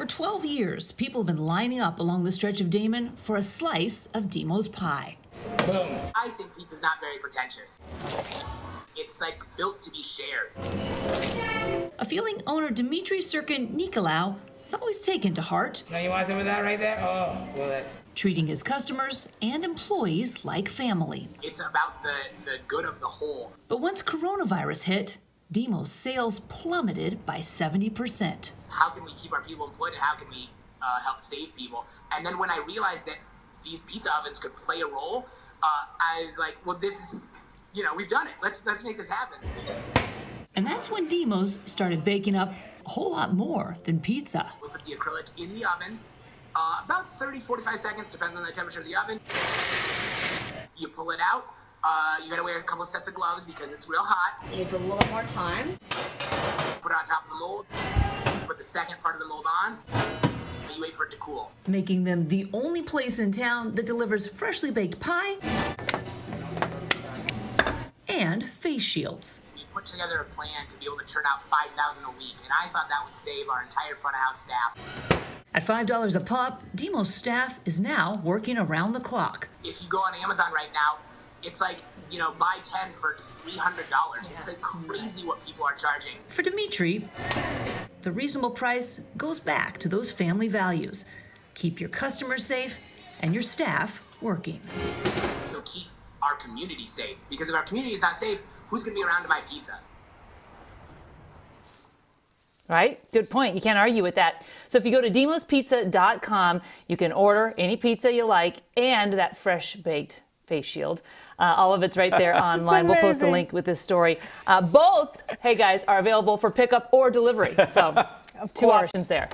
For 12 years, people have been lining up along the stretch of Damen for a slice of Dimo's pie. Boom. I think pizza's not very pretentious. It's like built to be shared. A feeling owner Dimitri Syrkin Nikolau has always taken to heart, Now you want some of that right there? Oh, well that's treating his customers and employees like family. It's about the, the good of the whole. But once coronavirus hit, Dimo's sales plummeted by 70%. How can we keep our people employed and how can we uh, help save people? And then when I realized that these pizza ovens could play a role, uh, I was like, well, this is, you know, we've done it. Let's let's make this happen. And that's when Dimo's started baking up a whole lot more than pizza. We put the acrylic in the oven, uh, about 30, 45 seconds, depends on the temperature of the oven. You pull it out. Uh, you gotta wear a couple sets of gloves because it's real hot. It Needs a little more time. Put it on top of the mold. The second part of the mold on. And you wait for it to cool. making them the only place in town that delivers freshly baked pie and face shields. We put together a plan to be able to churn out 5,000 a week, and I thought that would save our entire front of house staff. At $5 a pop, Dimo's staff is now working around the clock. If you go on Amazon right now, it's like, you know, buy 10 for $300. It's like crazy what people are charging. For Dimitri, the reasonable price goes back to those family values. Keep your customers safe and your staff working. It'll keep our community safe. Because if our community is not safe, who's going to be around to buy pizza? Right? Good point. You can't argue with that. So if you go to dimospizza.com, you can order any pizza you like and that fresh baked face shield. Uh, all of it's right there online. We'll post a link with this story. Uh, both, hey guys, are available for pickup or delivery. So two options there.